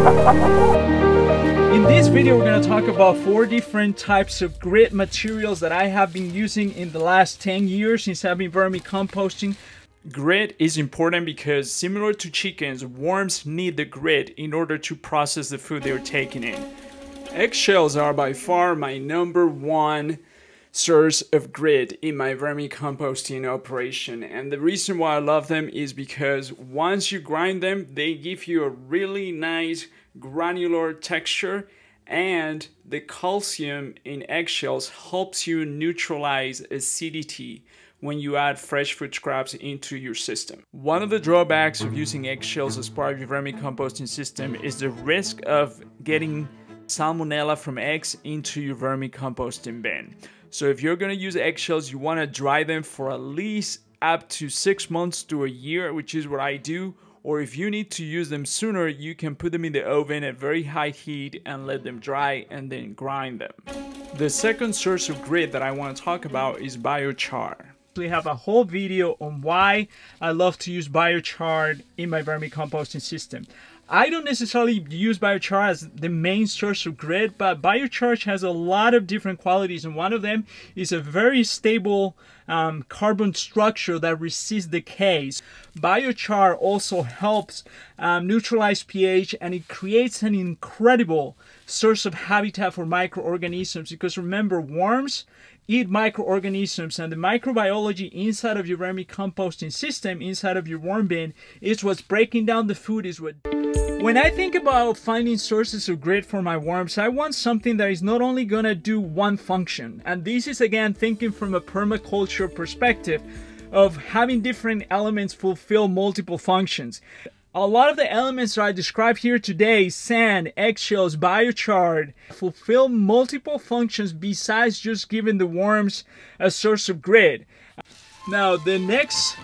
In this video, we're going to talk about four different types of grit materials that I have been using in the last 10 years since I've been vermicomposting. Grit is important because similar to chickens, worms need the grit in order to process the food they're taking in. Eggshells are by far my number one source of grit in my vermicomposting operation and the reason why I love them is because once you grind them they give you a really nice granular texture and the calcium in eggshells helps you neutralize acidity when you add fresh food scraps into your system. One of the drawbacks of using eggshells as part of your vermicomposting system is the risk of getting salmonella from eggs into your vermicomposting bin. So if you're gonna use eggshells, you wanna dry them for at least up to six months to a year, which is what I do. Or if you need to use them sooner, you can put them in the oven at very high heat and let them dry and then grind them. The second source of grit that I wanna talk about is biochar. We have a whole video on why I love to use biochar in my vermicomposting system. I don't necessarily use biochar as the main source of grit, but biochar has a lot of different qualities, and one of them is a very stable um, carbon structure that resists decay. Biochar also helps um, neutralize pH, and it creates an incredible source of habitat for microorganisms. Because remember, worms eat microorganisms and the microbiology inside of your vermicomposting system, inside of your worm bin, is what's breaking down the food, is what when I think about finding sources of grit for my worms, I want something that is not only gonna do one function, and this is again thinking from a permaculture perspective of having different elements fulfill multiple functions. A lot of the elements that I described here today, sand, eggshells, biochar, fulfill multiple functions besides just giving the worms a source of grit. Now, the next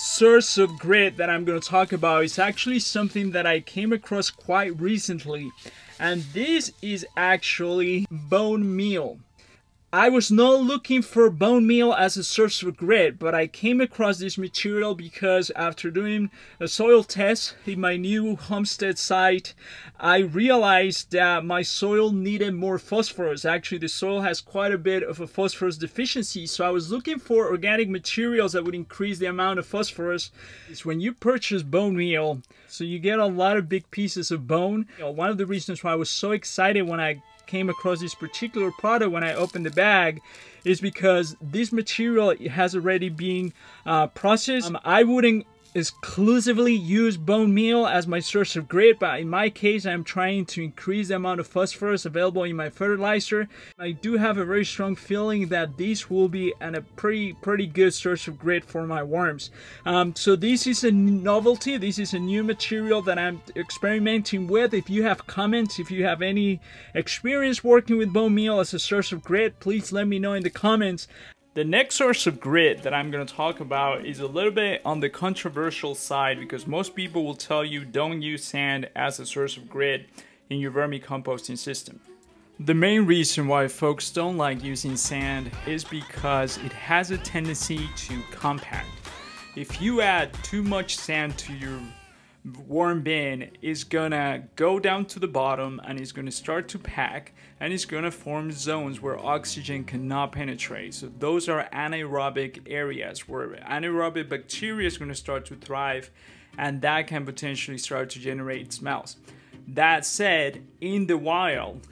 source of grit that I'm going to talk about is actually something that I came across quite recently and this is actually bone meal. I was not looking for bone meal as a source of grit, but I came across this material because after doing a soil test in my new homestead site, I realized that my soil needed more phosphorus. Actually, the soil has quite a bit of a phosphorus deficiency, so I was looking for organic materials that would increase the amount of phosphorus. It's when you purchase bone meal, so you get a lot of big pieces of bone. One of the reasons why I was so excited when I came across this particular product when I opened the bag is because this material has already been uh, processed. Um, I wouldn't exclusively use bone meal as my source of grit, but in my case, I'm trying to increase the amount of phosphorus available in my fertilizer. I do have a very strong feeling that this will be an, a pretty pretty good source of grit for my worms. Um, so this is a novelty. This is a new material that I'm experimenting with. If you have comments, if you have any experience working with bone meal as a source of grit, please let me know in the comments. The next source of grit that I'm going to talk about is a little bit on the controversial side because most people will tell you don't use sand as a source of grit in your vermicomposting system. The main reason why folks don't like using sand is because it has a tendency to compact. If you add too much sand to your worm bin is gonna go down to the bottom and it's gonna start to pack and it's gonna form zones where oxygen cannot penetrate. So those are anaerobic areas where anaerobic bacteria is gonna start to thrive and that can potentially start to generate smells. That said, in the wild,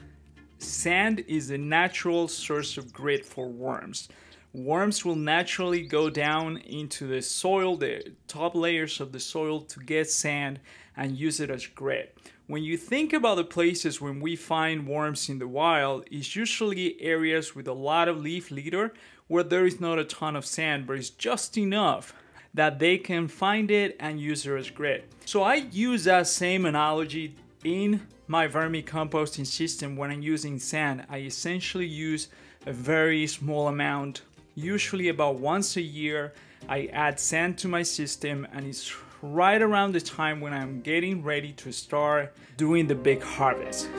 sand is a natural source of grit for worms worms will naturally go down into the soil, the top layers of the soil to get sand and use it as grit. When you think about the places when we find worms in the wild, it's usually areas with a lot of leaf litter where there is not a ton of sand, but it's just enough that they can find it and use it as grit. So I use that same analogy in my vermicomposting system when I'm using sand. I essentially use a very small amount usually about once a year I add sand to my system and it's right around the time when I'm getting ready to start doing the big harvest.